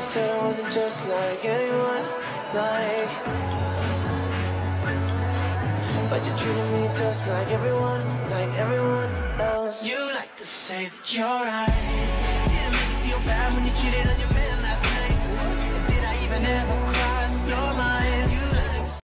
said I wasn't just like anyone, like But you treated me just like everyone, like everyone else. You like to say that you're right Didn't make you feel bad when you cheated on your man last night. Did I even ever